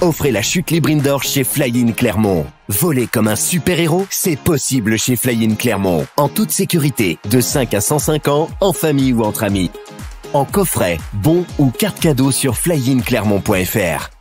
Offrez la chute libre indoor chez Fly-In Clermont. Voler comme un super-héros, c'est possible chez Flyin Clermont. En toute sécurité, de 5 à 105 ans, en famille ou entre amis. En coffret, bon ou carte cadeau sur flyinclermont.fr.